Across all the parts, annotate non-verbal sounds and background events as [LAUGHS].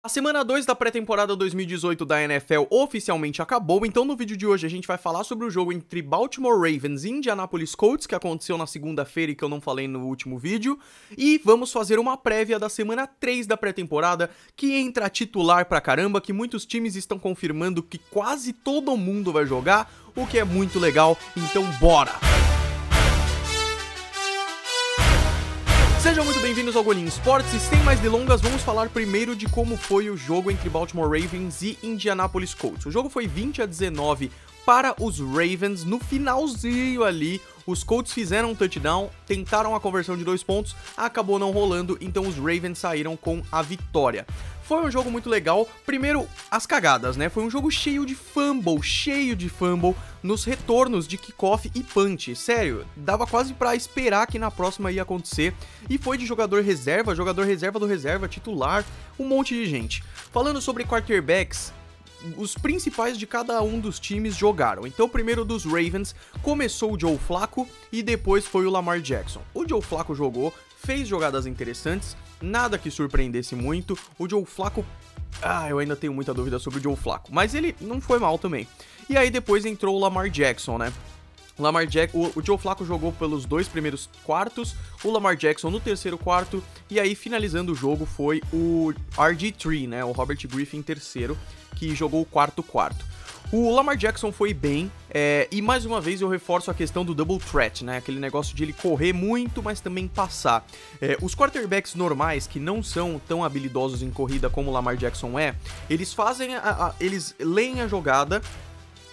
A semana 2 da pré-temporada 2018 da NFL oficialmente acabou, então no vídeo de hoje a gente vai falar sobre o jogo entre Baltimore Ravens e Indianapolis Colts, que aconteceu na segunda-feira e que eu não falei no último vídeo, e vamos fazer uma prévia da semana 3 da pré-temporada, que entra titular pra caramba, que muitos times estão confirmando que quase todo mundo vai jogar, o que é muito legal, então bora! Sejam muito bem-vindos ao Golinho Sports e sem mais delongas, vamos falar primeiro de como foi o jogo entre Baltimore Ravens e Indianapolis Colts. O jogo foi 20 a 19 para os Ravens no finalzinho ali. Os Colts fizeram um touchdown, tentaram a conversão de dois pontos, acabou não rolando, então os Ravens saíram com a vitória. Foi um jogo muito legal. Primeiro, as cagadas, né? Foi um jogo cheio de fumble, cheio de fumble nos retornos de kickoff e punch. Sério, dava quase para esperar que na próxima ia acontecer. E foi de jogador reserva, jogador reserva do reserva, titular, um monte de gente. Falando sobre quarterbacks, os principais de cada um dos times jogaram. Então, primeiro dos Ravens começou o Joe Flacco e depois foi o Lamar Jackson. O Joe Flacco jogou, fez jogadas interessantes, nada que surpreendesse muito. O Joe Flacco. Ah, eu ainda tenho muita dúvida sobre o Joe Flacco, mas ele não foi mal também. E aí depois entrou o Lamar Jackson, né? Lamar Jack, o, o, Joe Flacco jogou pelos dois primeiros quartos, o Lamar Jackson no terceiro quarto, e aí finalizando o jogo foi o RG3, né, o Robert Griffin terceiro, que jogou o quarto quarto. O Lamar Jackson foi bem, é, e mais uma vez eu reforço a questão do double threat, né? Aquele negócio de ele correr muito, mas também passar. É, os quarterbacks normais, que não são tão habilidosos em corrida como o Lamar Jackson é, eles fazem, a, a, eles leem a jogada,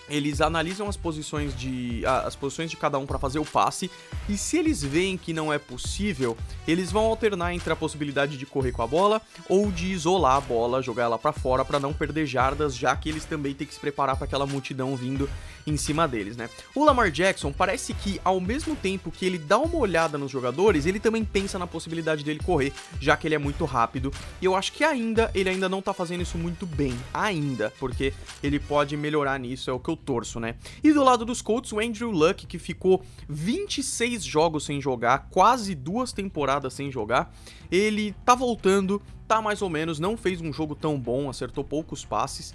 eles analisam as posições de as posições de cada um para fazer o passe e se eles veem que não é possível, eles vão alternar entre a possibilidade de correr com a bola ou de isolar a bola, jogar ela para fora para não perder jardas, já que eles também têm que se preparar para aquela multidão vindo em cima deles, né? O Lamar Jackson parece que ao mesmo tempo que ele dá uma olhada nos jogadores, ele também pensa na possibilidade dele correr, já que ele é muito rápido. E eu acho que ainda ele ainda não tá fazendo isso muito bem, ainda, porque ele pode melhorar nisso, é o que eu eu torço, né? E do lado dos Colts, o Andrew Luck, que ficou 26 jogos sem jogar, quase duas temporadas sem jogar, ele tá voltando, tá mais ou menos, não fez um jogo tão bom, acertou poucos passes,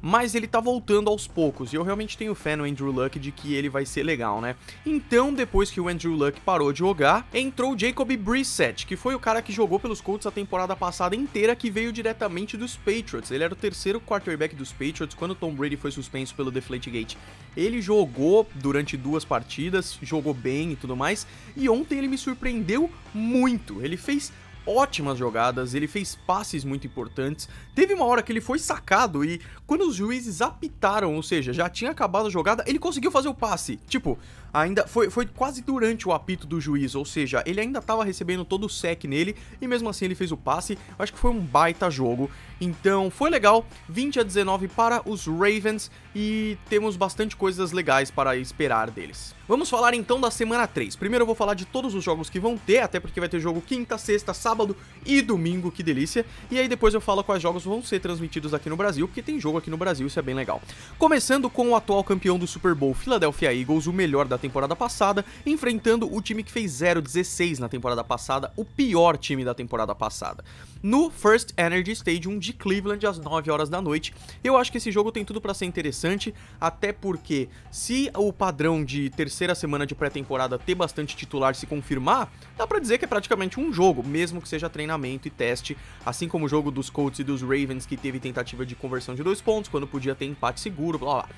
mas ele tá voltando aos poucos, e eu realmente tenho fé no Andrew Luck de que ele vai ser legal, né? Então, depois que o Andrew Luck parou de jogar, entrou o Jacob Brissett, que foi o cara que jogou pelos Colts a temporada passada inteira, que veio diretamente dos Patriots. Ele era o terceiro quarterback dos Patriots quando Tom Brady foi suspenso pelo Deflategate. Ele jogou durante duas partidas, jogou bem e tudo mais, e ontem ele me surpreendeu muito. Ele fez ótimas jogadas, ele fez passes muito importantes. Teve uma hora que ele foi sacado e quando os juízes apitaram, ou seja, já tinha acabado a jogada, ele conseguiu fazer o passe. Tipo, ainda foi, foi quase durante o apito do juiz, ou seja, ele ainda estava recebendo todo o sec nele e mesmo assim ele fez o passe. Acho que foi um baita jogo. Então, foi legal. 20 a 19 para os Ravens e temos bastante coisas legais para esperar deles. Vamos falar então da semana 3. Primeiro eu vou falar de todos os jogos que vão ter, até porque vai ter jogo quinta, sexta, sábado e domingo, que delícia. E aí depois eu falo quais jogos vão ser transmitidos aqui no Brasil, porque tem jogo aqui no Brasil, isso é bem legal. Começando com o atual campeão do Super Bowl, Philadelphia Eagles, o melhor da temporada passada, enfrentando o time que fez 0-16 na temporada passada, o pior time da temporada passada. No First Energy Stadium de Cleveland às 9 horas da noite. Eu acho que esse jogo tem tudo para ser interessante, até porque se o padrão de terceira terceira semana de pré-temporada ter bastante titular se confirmar, dá para dizer que é praticamente um jogo, mesmo que seja treinamento e teste, assim como o jogo dos Colts e dos Ravens que teve tentativa de conversão de dois pontos, quando podia ter empate seguro, blá blá.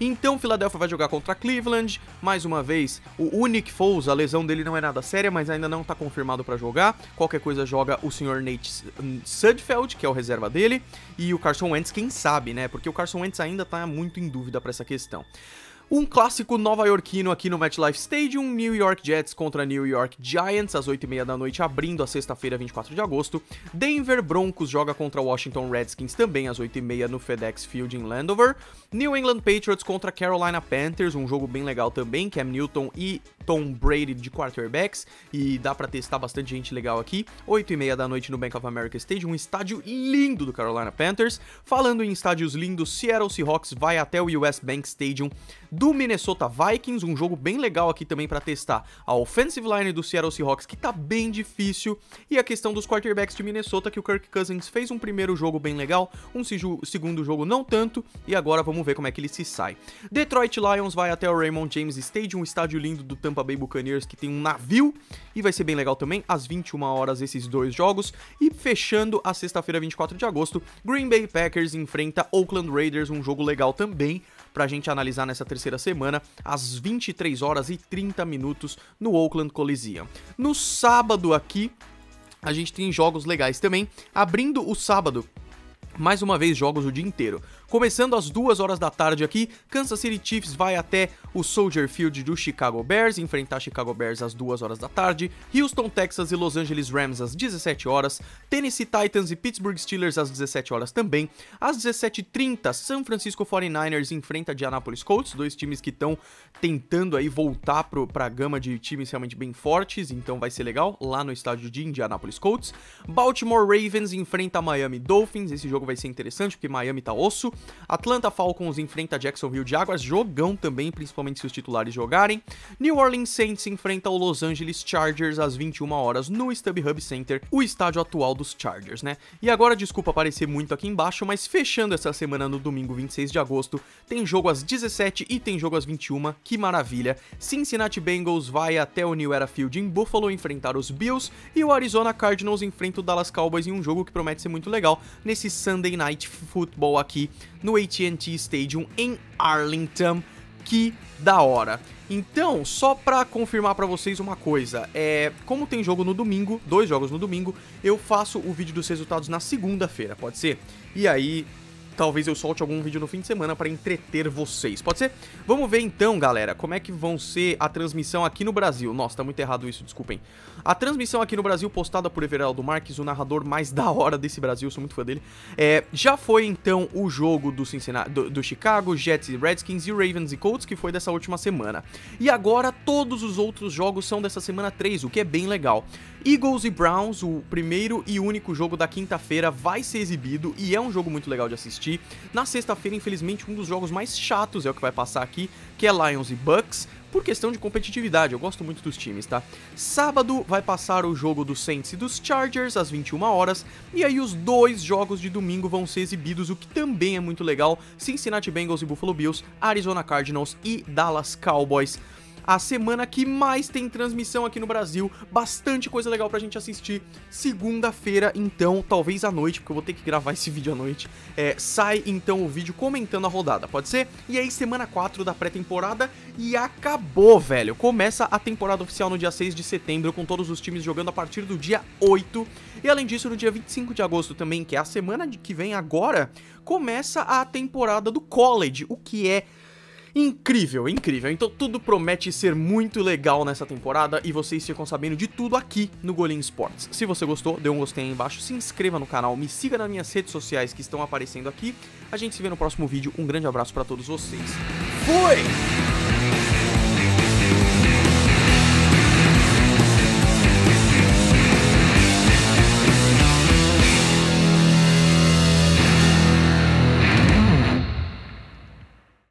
Então, Philadelphia vai jogar contra Cleveland, mais uma vez, o Unique Foles, a lesão dele não é nada séria, mas ainda não tá confirmado para jogar. Qualquer coisa joga o Sr. Nate Sudfeld, que é o reserva dele, e o Carson Wentz, quem sabe, né? Porque o Carson Wentz ainda tá muito em dúvida para essa questão. Um clássico nova-iorquino aqui no MetLife Stadium, New York Jets contra New York Giants, às 8h30 da noite, abrindo a sexta-feira, 24 de agosto. Denver Broncos joga contra Washington Redskins também às 8h30 no FedEx Field em Landover. New England Patriots contra Carolina Panthers, um jogo bem legal também, Cam Newton e Tom Brady de quarterbacks, e dá para testar bastante gente legal aqui. 8h30 da noite no Bank of America Stadium, um estádio lindo do Carolina Panthers. Falando em estádios lindos, Seattle Seahawks vai até o US Bank Stadium do Minnesota Vikings, um jogo bem legal aqui também para testar a offensive line do Seattle Seahawks, que tá bem difícil, e a questão dos quarterbacks de Minnesota, que o Kirk Cousins fez um primeiro jogo bem legal, um segundo jogo não tanto, e agora vamos ver como é que ele se sai. Detroit Lions vai até o Raymond James Stadium, um estádio lindo do Tampa Bay Buccaneers, que tem um navio, e vai ser bem legal também, às 21 horas esses dois jogos, e fechando a sexta-feira 24 de agosto, Green Bay Packers enfrenta Oakland Raiders, um jogo legal também, pra gente analisar nessa terceira semana, às 23 horas e 30 minutos no Oakland Coliseum. No sábado aqui, a gente tem jogos legais também. Abrindo o sábado, mais uma vez jogos o dia inteiro. Começando às 2 horas da tarde aqui, Kansas City Chiefs vai até o Soldier Field do Chicago Bears, enfrentar Chicago Bears às 2 horas da tarde, Houston, Texas e Los Angeles Rams às 17 horas, Tennessee Titans e Pittsburgh Steelers às 17 horas também, às 17h30, San Francisco 49ers enfrenta Indianapolis Colts, dois times que estão tentando aí voltar para a gama de times realmente bem fortes, então vai ser legal, lá no estádio de Indianapolis Colts, Baltimore Ravens enfrenta Miami Dolphins, esse jogo vai ser interessante porque Miami tá osso, Atlanta Falcons enfrenta Jacksonville Jaguars, jogão também, principalmente se os titulares jogarem. New Orleans Saints enfrenta o Los Angeles Chargers às 21 horas no StubHub Center, o estádio atual dos Chargers, né? E agora, desculpa aparecer muito aqui embaixo, mas fechando essa semana no domingo 26 de agosto, tem jogo às 17 e tem jogo às 21, que maravilha. Cincinnati Bengals vai até o New Era Field em Buffalo enfrentar os Bills e o Arizona Cardinals enfrenta o Dallas Cowboys em um jogo que promete ser muito legal nesse Sunday Night Football aqui no AT&T Stadium em Arlington. Que da hora. Então, só pra confirmar pra vocês uma coisa, é, como tem jogo no domingo, dois jogos no domingo, eu faço o vídeo dos resultados na segunda-feira, pode ser? E aí, talvez eu solte algum vídeo no fim de semana para entreter vocês. Pode ser? Vamos ver então, galera, como é que vão ser a transmissão aqui no Brasil. Nossa, tá muito errado isso, desculpem. A transmissão aqui no Brasil, postada por Everaldo Marques, o narrador mais [LAUGHS] da hora desse Brasil, sou muito fã dele. É, já foi então o jogo do, Cincinnati, do, do Chicago, Jets e Redskins e Ravens e Colts, que foi dessa última semana. E agora todos os outros jogos são dessa semana 3, o que é bem legal. Eagles e Browns, o primeiro e único jogo da quinta-feira, vai ser exibido e é um jogo muito legal de assistir. Na sexta-feira, infelizmente, um dos jogos mais chatos é o que vai passar aqui, que é Lions e Bucks, por questão de competitividade, eu gosto muito dos times, tá? Sábado vai passar o jogo dos Saints e dos Chargers às 21 horas, e aí os dois jogos de domingo vão ser exibidos, o que também é muito legal, Cincinnati Bengals e Buffalo Bills, Arizona Cardinals e Dallas Cowboys a semana que mais tem transmissão aqui no Brasil. Bastante coisa legal pra gente assistir. Segunda-feira, então, talvez à noite, porque eu vou ter que gravar [LAUGHS] esse vídeo à noite. É, sai então o vídeo comentando a rodada, pode ser? E aí, semana 4 da pré-temporada e acabou, velho. Começa a temporada oficial no dia 6 de setembro, com todos os times jogando a partir do dia 8. E além disso, no dia 25 de agosto também, que é a semana que vem agora, começa a temporada do college, o que é incrível, incrível. Então tudo promete ser muito legal nessa temporada e vocês ficam sabendo de tudo aqui no Golim Sports. Se você gostou, dê um gostei aí embaixo, se inscreva no canal, me siga nas minhas redes sociais que estão aparecendo aqui. A gente se vê no próximo vídeo. Um grande abraço para todos vocês. Fui!